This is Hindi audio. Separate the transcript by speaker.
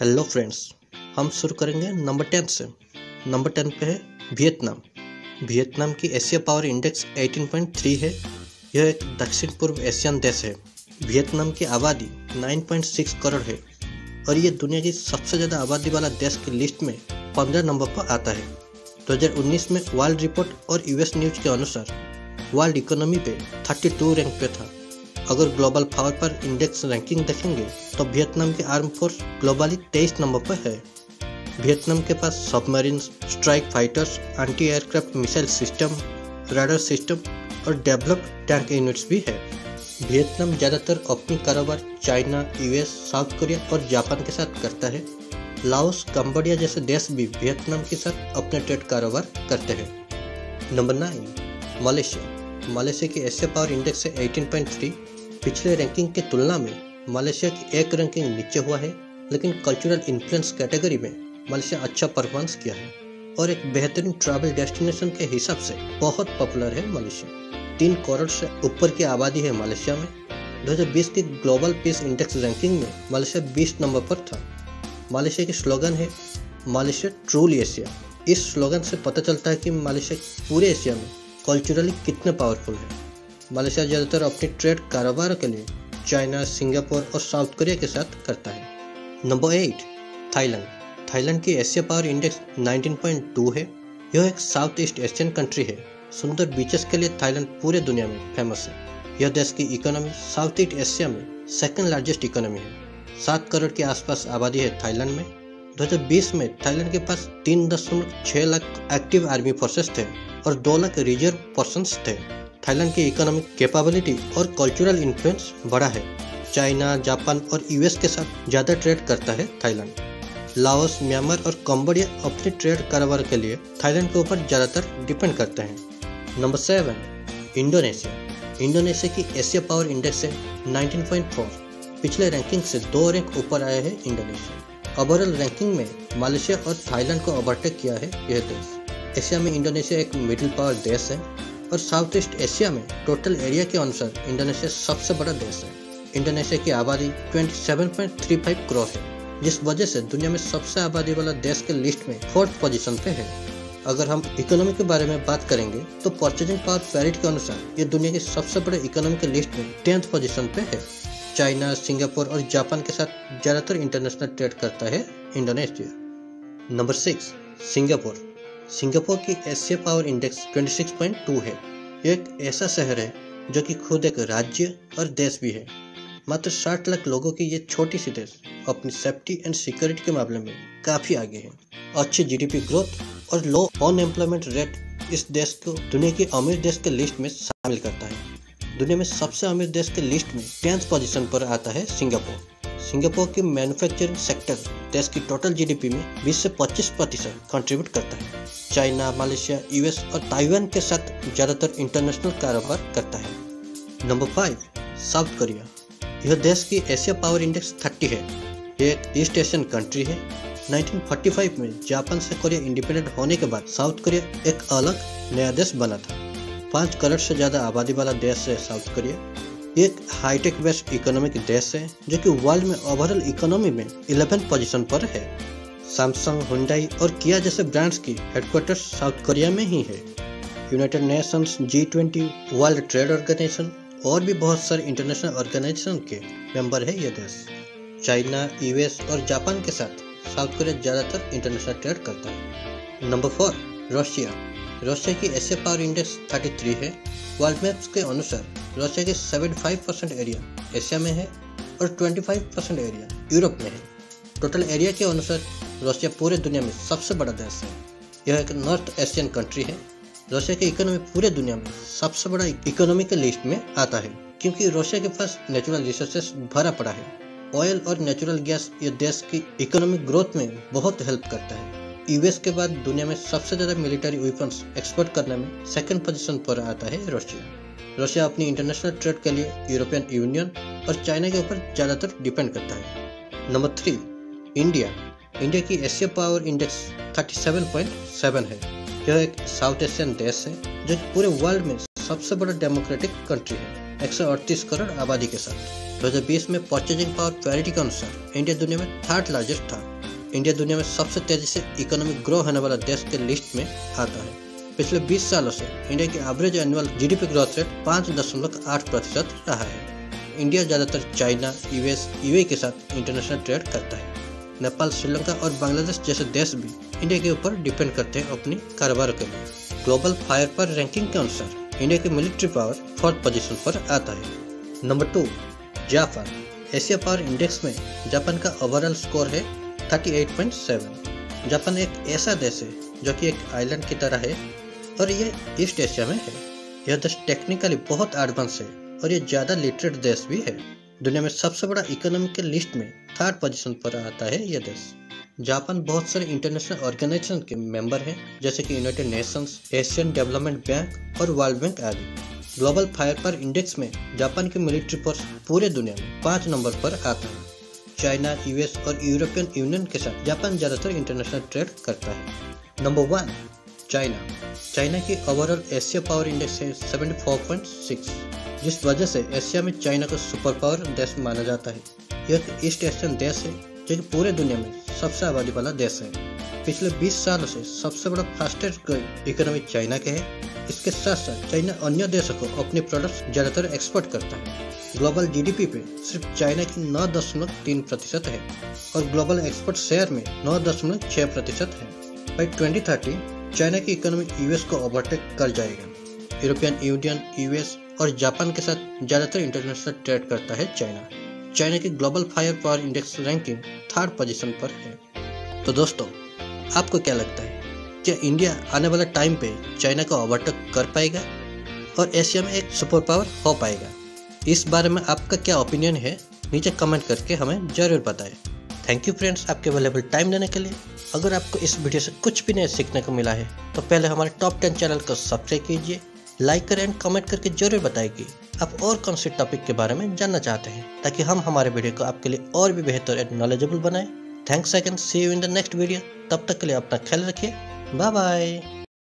Speaker 1: हेलो फ्रेंड्स हम शुरू करेंगे नंबर टेन से। नंबर टेन पे है वियतनाम वियतनाम की एशिया पावर इंडेक्स 18.3 है। यह एक दक्षिण पूर्व एशियन देश है। वियतनाम की आबादी 9.6 करोड़ है। और ये दुनिया की सबसे ज़्यादा आबादी वाला देश की लिस्ट में 15 नंबर पर आता है। 2019 में वर्ल्ड रिपोर्ट और यूएस न्यूज़ के अनुसार वर्ल्ड इकोनॉमी पे 32 रैंक पे था। अगर ग्लोबल पावर पर इंडेक्स रैंकिंग देखेंगे तो वियतनाम की आर्म फोर्स ग्लोबली तेईस नंबर पर है। वियतनाम के पास submarine strike fighters anti aircraft missile system, radar system और डेवलप्ड टैंक यूनिट्स भी है। वियतनाम ज़्यादातर अपनी कारोबार चाइना, यूएस, साउथ कोरिया और जापान के साथ करता है। लाओस, कंबोडिया जैसे देश भी वियतनाम के साथ अपने ट्रेड कारोबार करते हैं। Number nine, Malaysia. मलेशिया की एशिया पावर इंडेक्स है 18.3 पिछले रैंकिंग की तुलना में मलेशिया की एक रैंकिंग नीचे हुआ है, लेकिन कल्चरल इन्फ्लुएंस कैटेगरी में मलेशिया अच्छा परफॉर्मेंस किया है और एक बेहतरीन ट्रैवल डेस्टिनेशन के हिसाब से बहुत पॉपुलर है मलेशिया। तीन करोड़ से ऊपर की आबादी है मलेशिया में। 2020 की ग्लोबल पीस इंडेक्स रैंकिंग में मलेशिया 20 नंबर पर था। मलेशिया की स्लोगन है, मलेशिया ट्रूली एशिया इस स्लोगन से पता चलता है कि मलेशिया पूरे एशिया में कल्चरली कितने पावरफुल है। मलेशिया ज़्यादातर अपनी ट्रेड कारोबार के लिए चाइना, सिंगापुर और साउथ कोरिया के साथ करता है। Number eight, Thailand. थाईलैंड की एशिया पावर इंडेक्स 19.2 है। यह एक साउथ ईस्ट एशियन कंट्री है। सुंदर बीचेस के लिए थाईलैंड पूरे दुनिया में फ़ेमस है। यह देश की इकोनॉमी साउथ ईस्ट एशिया में सेकंड लार्जेस्ट इकोनॉमी है। सात करोड़ के आसपास आबादी है थाईलैंड में। 2020 में थाईलैंड के पास तीन दशमलव छह लाख एक्टिव आर्मी फोर्सेस थे और दो लाख रिज़र्व पर्सन थे। थाईलैंड की इकोनॉमिक कैपेबिलिटी और कल्चरल इन्फ्लुएंस बड़ा है। चाइना, जापान और यूएस के साथ ज़्यादा ट्रेड करता है थाईलैंड। लाओस, म्यांमार और कम्बोडिया अपने ट्रेड कारोबार के लिए थाईलैंड के ऊपर ज़्यादातर डिपेंड करते हैं। नंबर सेवन इंडोनेशिया इंडोनेशिया की एशिया पावर इंडेक्स है 19.4 पिछले रैंकिंग से दो रैंक ऊपर आया है इंडोनेशिया ओवरऑल रैंकिंग में मलेशिया और थाईलैंड को ओवरटेक किया है यह देश। एशिया में इंडोनेशिया एक मिडिल पावर देश है। और साउथ ईस्ट एशिया में टोटल एरिया के अनुसार इंडोनेशिया सबसे बड़ा देश है। इंडोनेशिया की आबादी 27.35 करोड़ है, जिस वजह से दुनिया में सबसे आबादी वाला देश के लिस्ट में फोर्थ पोजीशन पे है। अगर हम इकोनॉमी के बारे में बात करेंगे तो परचेजिंग पावर पैरिट के अनुसार ये दुनिया की सबसे बड़े इकोनॉमी के लिस्ट में टेंथ पोजीशन पे है। चाइना, सिंगापुर और जापान के साथ ज़्यादातर इंटरनेशनल ट्रेड करता है Indonesia. Number six Singapore. Singapore की एशिया पावर इंडेक्स 26.2 है। एक ऐसा शहर है जो कि खुद एक राज्य और देश भी है। मात्र 60 लाख लोगों की ये छोटी सी देश अपनी सेफ्टी एंड सिक्योरिटी के मामले में काफ़ी आगे है। अच्छी जीडीपी ग्रोथ और लो अनएम्प्लॉयमेंट रेट इस देश को दुनिया के अमीर देश के लिस्ट में शामिल करता है। दुनिया में सबसे अमीर देश के लिस्ट में टेंथ पोजीशन पर आता है सिंगापुर। सिंगापुर की मैन्युफैक्चरिंग सेक्टर देश की टोटल जीडीपी में 20 से 25 प्रतिशत कंट्रीब्यूट करता है। चाइना, मलेशिया यूएस और ताइवान के साथ ज़्यादातर इंटरनेशनल कारोबार करता है। नंबर फाइव साउथ कोरिया यह देश की एशिया पावर इंडेक्स 30 है। यह एक ईस्ट एशियन कंट्री है 1945 में जापान से कोरिया इंडिपेंडेंट होने के बाद साउथ कोरिया एक अलग नया देश बना था। पाँच करोड़ से ज़्यादा आबादी वाला देश है साउथ कोरिया एक हाईटेक बेस्ड इकोनॉमिक देश है, जो कि वर्ल्ड में ओवरऑल इकोनॉमी में इलेवन पोजीशन पर है। सैमसंग हुंडई और किया जैसे ब्रांड्स की हेडक्वार्टर्स साउथ कोरिया में ही है। United Nations G twenty world trade organisation और भी बहुत सारे इंटरनेशनल ऑर्गेनाइजेशन के मेंबर है यह देश। चाइना यूएस और जापान के साथ साउथ कोरिया ज़्यादातर इंटरनेशनल ट्रेड करता है। Number four Russia. रशिया की एशिया पावर इंडेक्स 33 है। वर्ल्ड मैप्स के अनुसार रशिया के 75 परसेंट एरिया एशिया में है और 25 परसेंट एरिया यूरोप में है। टोटल एरिया के अनुसार रशिया पूरे दुनिया में सबसे बड़ा देश है। यह एक नॉर्थ एशियन कंट्री है। रशिया की इकोनॉमी पूरे दुनिया में सबसे बड़ा इकोनॉमी के लिस्ट में आता है, क्योंकि रशिया के पास नेचुरल रिसोर्सेस भरा पड़ा है। ऑयल और नेचुरल गैस ये देश की इकोनॉमिक ग्रोथ में बहुत हेल्प करता है। यूएस के बाद दुनिया में सबसे ज़्यादा मिलिट्री वेपन्स एक्सपोर्ट करने में सेकंड पोजीशन पर आता है रशिया रशिया अपनी इंटरनेशनल ट्रेड के लिए यूरोपियन यूनियन और चाइना के ऊपर ज़्यादातर डिपेंड करता है। नंबर थ्री इंडिया इंडिया की एशिया पावर इंडेक्स 37.7 है। यह एक साउथ एशियन देश है, जो पूरे वर्ल्ड में सबसे बड़ा डेमोक्रेटिक कंट्री है, एक सौ अड़तीस करोड़ आबादी के साथ। 2020 में परचेजिंग पावर पैरिटी के अनुसार इंडिया दुनिया में थर्ड लार्जेस्ट था। इंडिया दुनिया में सबसे तेज़ी से इकोनॉमिक ग्रो होने वाला देश के लिस्ट में आता है। पिछले 20 सालों से इंडिया की average annual GDP growth rate पाँच दशमलव आठ प्रतिशत रहा है। इंडिया ज़्यादातर चाइना यूएस यूए के साथ इंटरनेशनल ट्रेड करता है। नेपाल, श्रीलंका और बांग्लादेश जैसे देश भी इंडिया के ऊपर डिपेंड करते हैं अपनी कारोबार के लिए। ग्लोबल फायर पर रैंकिंग के अनुसार इंडिया की मिलिट्री पावर फोर्थ पोजीशन पर आता है। Number two Japan Asia power index में जापान का ओवरऑल स्कोर है 38.7 जापान एक ऐसा देश है जो कि एक आइलैंड की तरह है और ये ईस्ट एशिया में है। यह देश टेक्निकली बहुत एडवांस है और ये ज़्यादा लिटरेट देश भी है। दुनिया में सबसे बड़ा इकोनॉमी के लिस्ट में थर्ड पोजीशन पर आता है यह देश। जापान बहुत सारे इंटरनेशनल ऑर्गेनाइजेशन के मेंबर हैं, जैसे कि United Nations Asian development bank और वर्ल्ड बैंक आदि। ग्लोबल फायर पावर इंडेक्स में जापान की मिलिट्री फोर्स पूरे दुनिया में पाँच नंबर पर आता है। चाइना, यूएस और यूरोपियन यूनियन के साथ। जापान ज़्यादातर इंटरनेशनल ट्रेड करता है। Number one China. चाइना की ओवरऑल एशिया पावर इंडेक्स है 74.6 जिस वजह से एशिया में चाइना को सुपर पावर देश माना जाता है। यह एक ईस्ट एशियन देश है, जो पूरे दुनिया में सबसे आबादी वाला देश है। पिछले 20 सालों से सबसे बड़ा फास्टेस्ट ग्रोइंग इकोनॉमी चाइना के है। इसके साथ साथ चाइना अन्य देशों को अपने प्रोडक्ट्स ज़्यादातर एक्सपोर्ट करता है। ग्लोबल जीडीपी पे सिर्फ़ चाइना की नौ दशमलव तीन प्रतिशत है और ग्लोबल एक्सपोर्ट शेयर में नौ दशमलव छः प्रतिशत है। बाई ट्वेंटी थर्टी चाइना की इकोनॉमी यूएस को ओवरटेक कर जाएगा। यूरोपियन यूनियन यूएस और जापान के साथ ज़्यादातर इंटरनेशनल ट्रेड करता है चाइना। चाइना की global fire power index ranking third position पर है। तो दोस्तों, आपको क्या लगता है? क्या इंडिया आने वाला टाइम पे चाइना को ओवरटेक कर पाएगा? और एशिया में एक सुपर पावर हो पाएगा। इस बारे में आपका क्या ओपिनियन है? नीचे कमेंट करके हमें ज़रूर बताएँ। थैंक यू फ्रेंड्स आपके अवेलेबल टाइम देने के लिए। अगर आपको इस वीडियो से कुछ भी नहीं सीखने को मिला है तो पहले हमारे टॉप टेन चैनल को सब्सक्राइब कीजिए। लाइक करें एंड कमेंट करके ज़रूर बताएँ कि आप और कौन से टॉपिक के बारे में जानना चाहते हैं, ताकि हम हमारे वीडियो को आपके लिए और भी बेहतर एंड नॉलेजेबल बनाएँ। Thanks again see you in the next video तब तक के लिए अपना ख्याल रखिए। Bye bye.